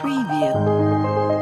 Preview.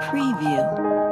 Preview.